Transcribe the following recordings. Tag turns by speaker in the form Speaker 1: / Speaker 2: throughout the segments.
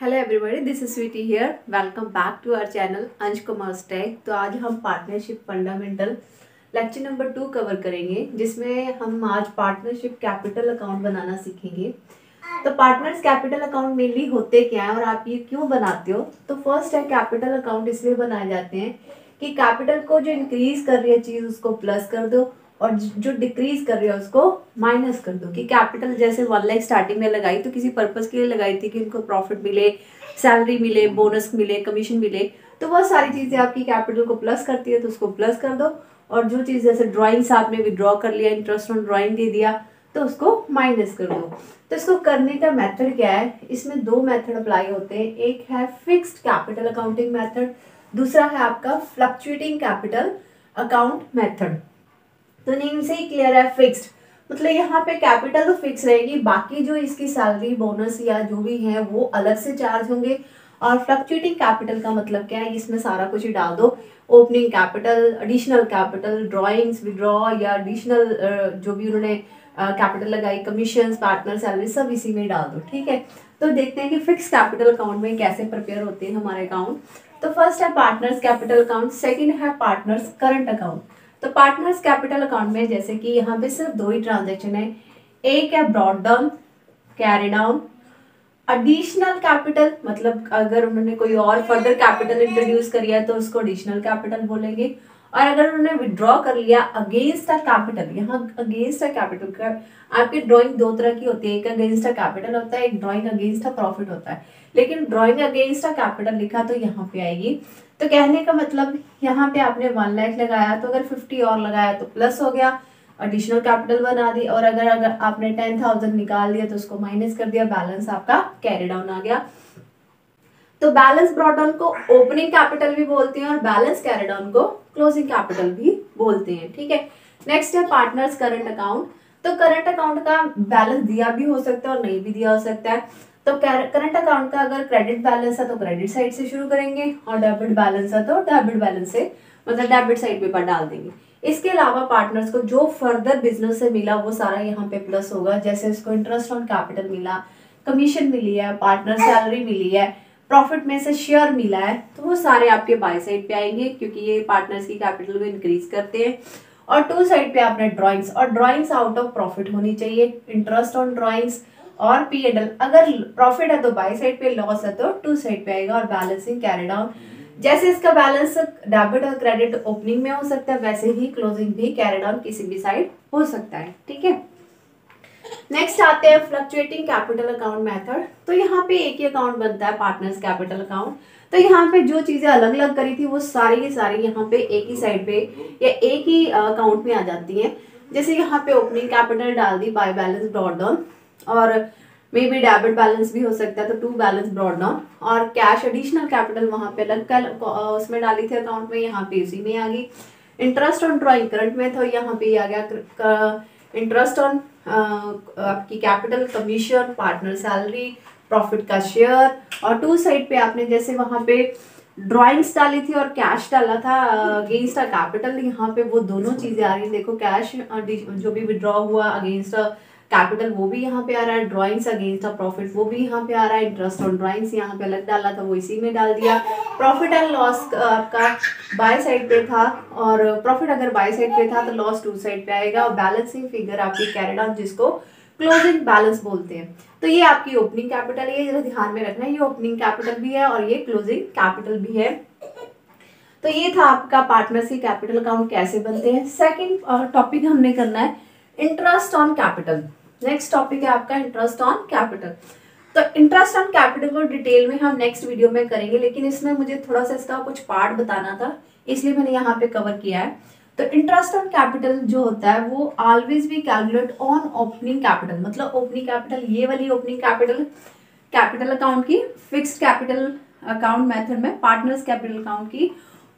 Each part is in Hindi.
Speaker 1: Hello everybody this is Sweety here welcome back to our channel Ansh Kumar tech तो आज हम partnership fundamental lecture number two cover करेंगे, जिसमें हम आज पार्टनरशिप कैपिटल अकाउंट बनाना सीखेंगे। तो पार्टनर्स कैपिटल अकाउंट मेनली होते क्या है और आप ये क्यों बनाते हो? तो फ़र्स्ट है कैपिटल अकाउंट इसलिए बनाए जाते हैं कि कैपिटल को जो इंक्रीज कर रही है चीज़, उसको प्लस कर दो। और जो डिक्रीज कर रही है उसको माइनस कर दो कि कैपिटल जैसे वन लाख स्टार्टिंग में लगाई तो किसी पर्पज के लिए लगाई थी कि उनको प्रॉफिट मिले सैलरी मिले बोनस मिले कमीशन मिले तो वह सारी चीज़ें आपकी कैपिटल को प्लस करती है तो उसको प्लस कर दो और जो चीज़ जैसे ड्राइंग्स आपने विड्रॉ कर लिया इंटरेस्ट ऑन ड्राइंग दे दिया तो उसको माइनस कर दो। तो इसको करने का मेथड क्या है? इसमें दो मेथड अप्लाई होते हैं। एक है फिक्स्ड कैपिटल अकाउंटिंग मेथड दूसरा है आपका फ्लक्चुएटिंग कैपिटल अकाउंट मेथड तो नेम से ही क्लियर है फिक्स्ड मतलब यहाँ पे कैपिटल तो फिक्स रहेगी, बाकी जो इसकी सैलरी बोनस या जो भी है, वो अलग से चार्ज होंगे। और फ्लक्चुएटिंग कैपिटल का मतलब क्या है? इसमें सारा कुछ ही डाल दो। Opening capital additional capital drawings withdraw या एडिशनल जो भी उन्होंने कैपिटल लगाई कमीशन पार्टनर सैलरी सब इसी में डाल दो, ठीक है? तो देखते हैं कि फिक्स कैपिटल अकाउंट में कैसे प्रिपेयर होते हैं हमारे अकाउंट तो फ़र्स्ट है पार्टनर्स कैपिटल अकाउंट सेकेंड है पार्टनर्स करंट अकाउंट तो पार्टनर्स कैपिटल अकाउंट में जैसे कि यहाँ पे सिर्फ़ दो ही ट्रांजेक्शन है। एक है brought down carry down additional capital मतलब अगर उन्होंने कोई और फर्दर कैपिटल इंट्रोड्यूस करी है तो उसको अडिशनल कैपिटल बोलेंगे। और अगर उन्होंने विड्रॉ कर लिया अगेंस्ट अ कैपिटल यहाँ अगेंस्ट अ कैपिटल का, आपकी ड्राइंग दो तरह की होती है, एक अगेंस्ट अ कैपिटल होता है, एक ड्राइंग अगेंस्ट अ प्रॉफिट होता है। लेकिन ड्राइंग अगेंस्ट अ कैपिटल लिखा तो यहाँ पे आएगी। तो कहने का मतलब यहाँ पे आपने वन लाख लगाया तो अगर फिफ्टी और लगाया तो प्लस हो गया एडिशनल कैपिटल बना दी, और अगर अगर आपने टेन थाउज़ेंड निकाल दिया तो उसको माइनस कर दिया बैलेंस आपका कैरी डाउन आ गया। तो बैलेंस ब्रॉड डाउन को ओपनिंग कैपिटल भी बोलते हैं, और बैलेंस कैरी डाउन को क्लोजिंग कैपिटल भी बोलते हैं, ठीक है? नेक्स्ट है पार्टनर्स करंट अकाउंट तो करंट अकाउंट का बैलेंस दिया भी हो सकता है और नहीं भी दिया हो सकता है। तो करंट अकाउंट का अगर क्रेडिट बैलेंस है तो क्रेडिट साइड से शुरू करेंगे और डेबिट बैलेंस है तो डेबिट बैलेंस से मतलब डेबिट साइड पेपर डाल देंगे। इसके अलावा पार्टनर्स को जो फर्दर बिज़नेस से मिला वो सारा यहाँ पे प्लस होगा। जैसे उसको इंटरेस्ट ऑन कैपिटल मिला कमीशन मिली है पार्टनर सैलरी मिली है प्रॉफिट में से शेयर मिला है तो वो सारे आपके बाई साइड पे आएँगे, क्योंकि ये पार्टनर्स की कैपिटल को इंक्रीज करते हैं। और टू साइड पे आपने ड्रॉइंग्स और ड्रॉइंग्स आउट ऑफ़ प्रॉफिट होनी चाहिए इंटरेस्ट ऑन ड्रॉइंग्स और पी एंड एल अगर प्रॉफिट है तो बाई साइड पे लॉस है तो टू साइड पे आएगा और बैलेंसिंग कैरी डाउन जैसे इसका बैलेंस डेबिट और क्रेडिट ओपनिंग में हो सकता है, वैसे ही क्लोजिंग भी कैरी डाउन किसी भी साइड हो सकता है, ठीक है? नेक्स्ट आते हैं फ्लक्चुएटिंग कैपिटल अकाउंट मेथड तो यहाँ पे एक ही अकाउंट बनता है पार्टनर्स कैपिटल अकाउंट तो यहाँ पे जो चीज़ें अलग अलग करी थी, वो सारी की सारी यहाँ पे एक ही साइड पे या एक ही अकाउंट में आ जाती हैं। जैसे यहाँ पे ओपनिंग कैपिटल डाल दी बाय बैलेंस ब्रॉड डाउन और मे बी डेबिट बैलेंस भी हो सकता है तो टू बैलेंस ब्रॉड डाउन और कैश एडिशनल कैपिटल वहाँ पे अलग कल उसमें डाली थी अकाउंट में, यहाँ पे उसी में आ गई। इंटरेस्ट ऑन ड्रॉइंग करंट में था यहाँ पे आ गया इंटरेस्ट ऑन आपकी capital commission partner salary profit का शेयर और टू साइड पे आपने जैसे वहाँ पे ड्राइंग्स डाली थी और कैश डाला था अगेंस्ट अ कैपिटल यहाँ पे वो दोनों चीज़ें आ रही देखो कैश जो भी विड्रॉ हुआ अगेंस्ट कैपिटल वो भी यहाँ पे आ रहा है ड्राइंग्स अगेंस्ट अ प्रॉफिट वो भी यहाँ पे आ रहा है इंटरेस्ट ऑन ड्राइंग्स यहाँ पे अलग डाला था, वो इसी में डाल दिया। प्रॉफिट एंड लॉस आपका बाय साइड पे था और प्रॉफिट अगर बाय साइड पे था तो लॉस टू साइड पे आएगा और बैलेंसिंग फिगर आपकी कैरिड ऑन जिसको क्लोजिंग बैलेंस बोलते हैं। तो ये आपकी ओपनिंग कैपिटल है, ये ध्यान में रखना है ये ओपनिंग कैपिटल भी है और ये क्लोजिंग कैपिटल भी है। तो ये था आपका पार्टनर्स की कैपिटल अकाउंट कैसे बनते हैं। सेकंड टॉपिक हमने करना है interest on capital next topic है आपका इंटरेस्ट ऑन कैपिटल तो इंटरेस्ट ऑन कैपिटल को डिटेल में हम नेक्स्ट वीडियो में करेंगे, लेकिन इसमें मुझे थोड़ा सा इसका कुछ पार्ट बताना था, इसलिए मैंने यहाँ पे कवर किया है. तो इंटरेस्ट ऑन कैपिटल जो होता है, वो ऑलवेज भी कैलकुलेट ऑन ओपनिंग कैपिटल मतलब ओपनिंग कैपिटल ये वाली ओपनिंग कैपिटल कैपिटल अकाउंट की फिक्स्ड कैपिटल अकाउंट मेथड में पार्टनर्स कैपिटल अकाउंट की,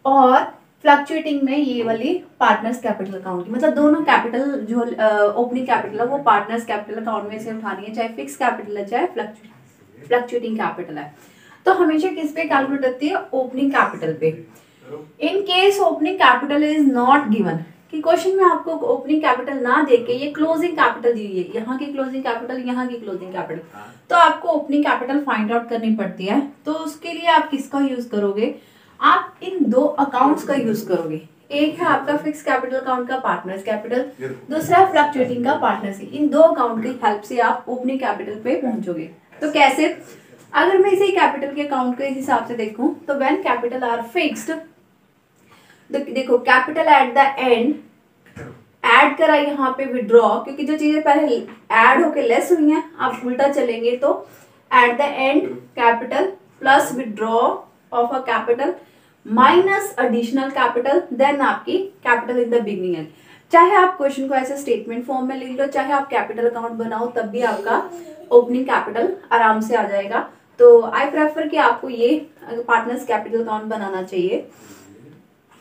Speaker 1: और फ्लक्चुएटिंग में ये वाली पार्टनर्स कैपिटल अकाउंट की मतलब दोनों कैपिटल जो ओपनिंग कैपिटल है वो पार्टनर्स कैपिटल अकाउंट में से उठानी है चाहे फिक्स कैपिटल है चाहे फ्लक्चुएटिंग कैपिटल है। तो हमेशा किस पे कैलकुलेट होती है? ओपनिंग कैपिटल पे। In case opening capital is not given कि क्वेश्चन में आपको ओपनिंग कैपिटल ना देके ये क्लोजिंग कैपिटल दी हुई है यहाँ की क्लोजिंग कैपिटल यहाँ की क्लोजिंग कैपिटल तो आपको ओपनिंग कैपिटल फाइंड आउट करनी पड़ती है। तो उसके लिए आप किसका यूज़ करोगे? आप इन दो अकाउंट्स का यूज़ करोगे। एक है आपका फिक्स कैपिटल अकाउंट का पार्टनर्स कैपिटल दूसरा है फ्लक्चुएटिंग का पार्टनर्स इन दो अकाउंट की हेल्प से आप ओपनिंग कैपिटल पे पहुंचोगे। तो कैसे? अगर मैं इसे कैपिटल के अकाउंट के हिसाब से देखूँ तो व्हेन कैपिटल आर फिक्स्ड देखो capital at the end add करा यहाँ पे विड्रॉ क्योंकि जो चीज़ें पहले ऐड होके लेस हुई हैं आप उल्टा चलेंगे तो at the end capital plus withdraw of a capital minus additional capital then आपकी capital in the beginning and चाहे आप क्वेश्चन को ऐसे स्टेटमेंट फॉर्म में लिख लो, चाहे आप कैपिटल अकाउंट बनाओ, तब भी आपका ओपनिंग कैपिटल आराम से आ जाएगा। तो आई प्रेफर कि आपको ये पार्टनर्स कैपिटल अकाउंट बनाना चाहिए।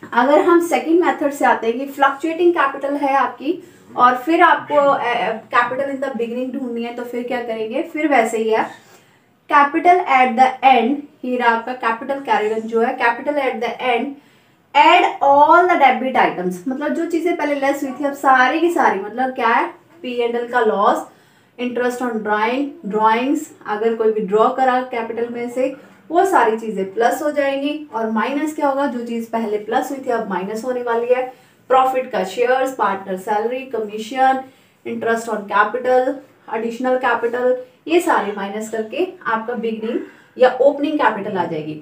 Speaker 1: अगर हम सेकंड मेथड से आते हैं कि फ्लक्चुएटिंग कैपिटल है आपकी, और फिर आपको कैपिटल इन द बिगिनिंग ढूंढनी है तो फिर क्या करेंगे? फिर वैसे ही है कैपिटल एट द एंड आपका कैपिटल कैरिगन जो है, capital at the end add all the debit items मतलब जो चीज़ें पहले लेस हुई थी, अब सारी की सारी मतलब क्या है? पी एंड एल का loss interest on drawing drawings अगर कोई विड्रॉ करा कैपिटल में से, वो सारी चीज़ें प्लस हो जाएँगी, और माइनस क्या होगा? जो चीज़ पहले प्लस हुई थी, अब माइनस होने वाली है। प्रॉफिट का shares partner salary commission interest on capital additional capital ये सारे माइनस करके आपका बिगनिंग या ओपनिंग कैपिटल आ जाएगी।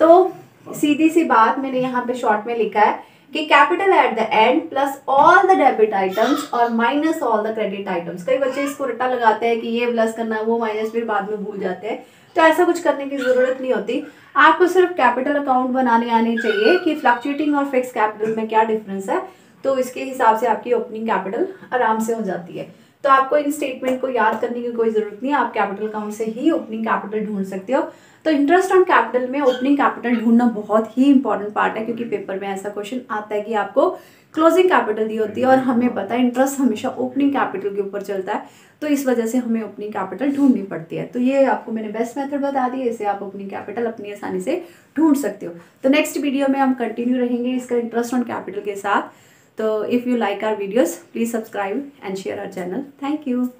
Speaker 1: तो सीधी सी बात मैंने यहाँ पे शॉर्ट में लिखा है कि capital at the end plus all the debit items और minus all the credit items कई बच्चे इसको रट्टा लगाते हैं कि ये प्लस करना वो माइनस फिर बाद में भूल जाते हैं। तो ऐसा कुछ करने की ज़रूरत नहीं होती। आपको सिर्फ़ कैपिटल अकाउंट बनाने आने चाहिए कि फ्लक्चुएटिंग और फिक्स कैपिटल में क्या डिफरेंस है। तो इसके हिसाब से आपकी ओपनिंग कैपिटल आराम से हो जाती है। तो आपको इन स्टेटमेंट को याद करने की कोई ज़रूरत नहीं है। आप कैपिटल अकाउंट से ही ओपनिंग कैपिटल ढूंढ सकते हो। तो इंटरेस्ट ऑन कैपिटल में ओपनिंग कैपिटल ढूंढना बहुत ही इंपॉर्टेंट पार्ट है, क्योंकि पेपर में ऐसा क्वेश्चन आता है कि आपको क्लोजिंग कैपिटल दी होती है और हमें पता है इंटरेस्ट हमेशा ओपनिंग कैपिटल के ऊपर चलता है तो इस वजह से हमें ओपनिंग कैपिटल ढूंढनी पड़ती है। तो ये आपको मैंने बेस्ट मेथड बता दी इसे आप ओपनिंग कैपिटल अपनी आसानी से ढूंढ सकते हो। तो नेक्स्ट वीडियो में हम कंटिन्यू रहेंगे इसका इंटरेस्ट ऑन कैपिटल के साथ। So if you like our videos, please subscribe and share our channel. Thank you.